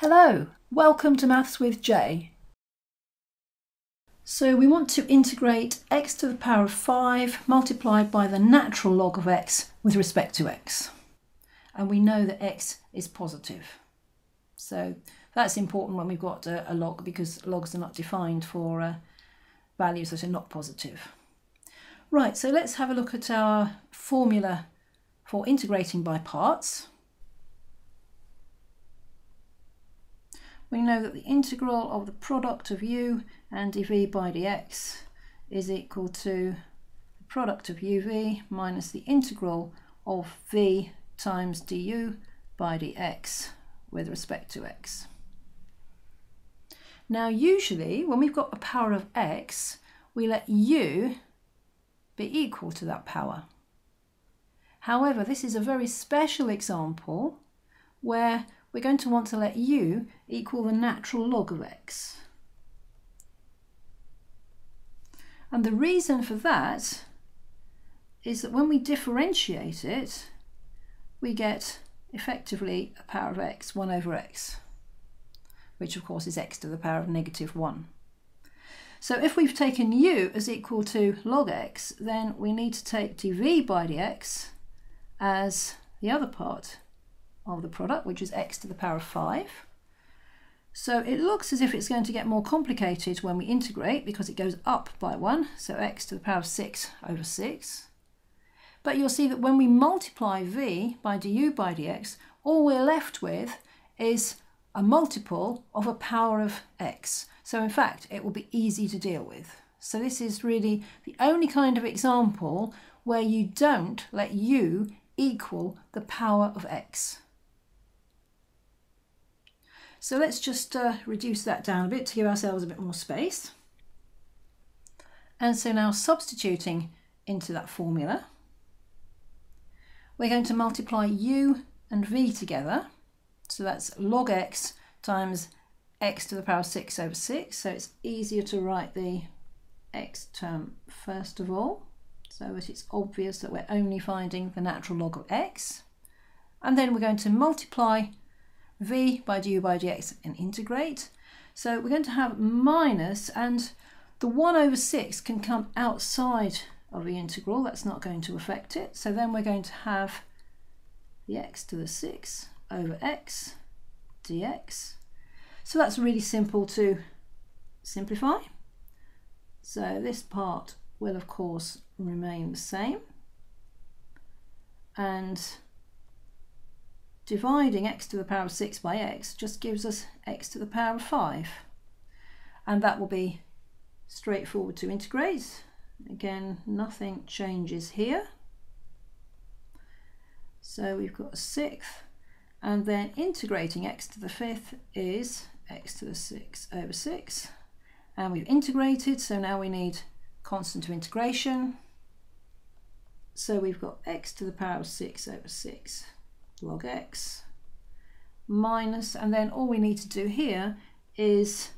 Hello, welcome to Maths with Jay. So we want to integrate x to the power of 5 multiplied by the natural log of x with respect to x. And we know that x is positive. So that's important when we've got a, a log because logs are not defined for uh, values that are not positive. Right, so let's have a look at our formula for integrating by parts. We know that the integral of the product of u and dv by dx is equal to the product of uv minus the integral of v times du by dx with respect to x. Now usually when we've got a power of x we let u be equal to that power. However this is a very special example where we're going to want to let u equal the natural log of x. And the reason for that is that when we differentiate it, we get effectively a power of x, 1 over x, which of course is x to the power of negative 1. So if we've taken u as equal to log x, then we need to take dv by dx as the other part of the product, which is x to the power of 5. So it looks as if it's going to get more complicated when we integrate because it goes up by 1, so x to the power of 6 over 6. But you'll see that when we multiply v by du by dx, all we're left with is a multiple of a power of x. So in fact, it will be easy to deal with. So this is really the only kind of example where you don't let u equal the power of x. So let's just uh, reduce that down a bit to give ourselves a bit more space. And so now substituting into that formula, we're going to multiply u and v together. So that's log x times x to the power of 6 over 6. So it's easier to write the x term first of all, so that it's obvious that we're only finding the natural log of x. And then we're going to multiply v by du by dx and integrate. So we're going to have minus and the 1 over 6 can come outside of the integral. That's not going to affect it. So then we're going to have the x to the 6 over x dx. So that's really simple to simplify. So this part will of course remain the same. And dividing x to the power of 6 by x just gives us x to the power of 5 and that will be straightforward to integrate. Again nothing changes here. So we've got a sixth and then integrating x to the fifth is x to the 6 over 6 and we've integrated so now we need constant of integration. So we've got x to the power of 6 over 6 log x minus, and then all we need to do here is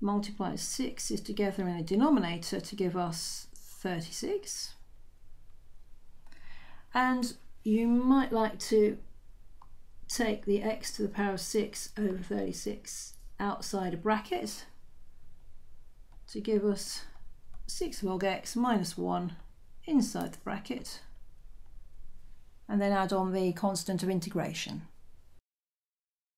multiply 6's together in the denominator to give us 36. And you might like to take the x to the power of 6 over 36 outside a bracket to give us 6 log x minus 1 inside the bracket and then add on the constant of integration.